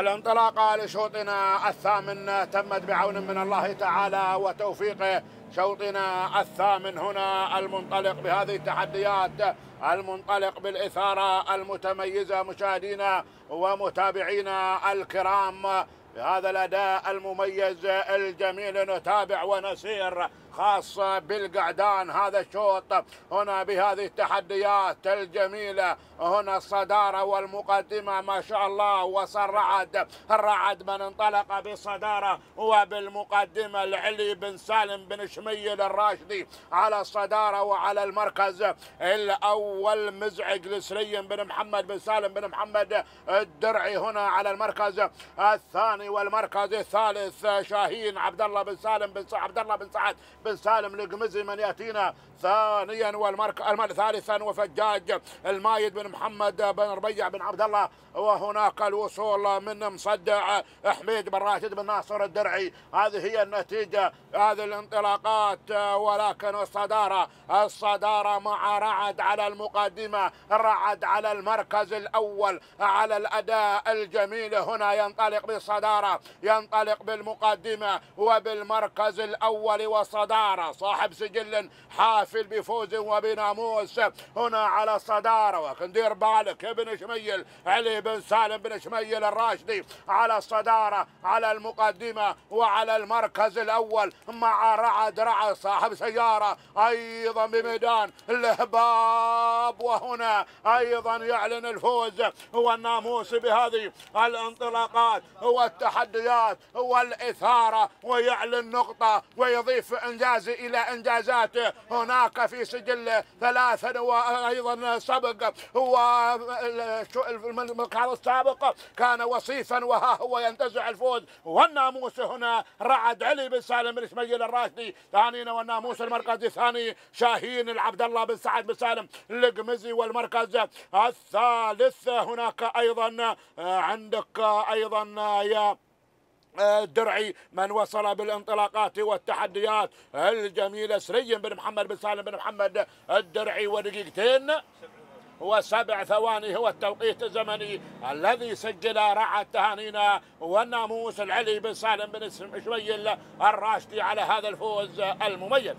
الانطلاقة لشوطنا الثامن تمت بعون من الله تعالى وتوفيقه شوطنا الثامن هنا المنطلق بهذه التحديات المنطلق بالإثارة المتميزة مشاهدينا ومتابعينا الكرام بهذا الأداء المميز الجميل نتابع ونسير خاص بالقعدان. هذا الشوط هنا بهذه التحديات الجميلة. هنا الصدارة والمقدمة ما شاء الله. وصل رعد الرعد من انطلق بالصدارة وبالمقدمة العلي بن سالم بن شميل الراشدي على الصدارة وعلى المركز الأول. مزعج لسري بن محمد بن سالم بن محمد الدرعي هنا على المركز الثاني والمركز الثالث. شاهين عبد الله بن سالم بن عبد الله بن سعد بن سالم القمزي من يأتينا ثانيا والمركز ثالثا وفجاج المايد بن محمد بن ربيع بن عبد الله. وهناك الوصول من مصدع حميد بن راشد بن ناصر الدرعي. هذه هي النتيجة هذه الانطلاقات. ولكن الصداره الصدارة مع رعد على المقدمة رعد على المركز الأول على الأداء الجميل. هنا ينطلق بالصدارة ينطلق بالمقدمة وبالمركز الأول والصداره صاحب سجل حافل بفوز وبناموس هنا على الصدارة. ولكن دير بالك ابن شميل علي بن سالم بن شميل الراشدي على الصدارة على المقدمة وعلى المركز الأول مع رعد رعد صاحب سيارة أيضا بميدان الهباب وهنا أيضا يعلن الفوز هو الناموس بهذه الانطلاقات والتحديات والإثارة ويعلن نقطة ويضيف إنجاز إلى إنجازاته هناك في سجل ثلاثة وأيضا سبق. هو المكان السابق. كان وصيفا وها هو ينتزع الفوز. والناموس هنا رعد علي بن سالم بن اسماعيل الراشدي. ثانينا والناموس المركز الثاني شاهين العبد الله بن سعد بن سالم. القمزي والمركز الثالث. هناك أيضا عندك أيضا يا الدرعي من وصل بالانطلاقات والتحديات الجميلة سري بن محمد بن سالم بن محمد الدرعي ودقيقتين وسبع ثواني هو التوقيت الزمني الذي سجل رعى تهانينا والناموس العلي بن سالم بن شويل الراشدي على هذا الفوز المميز.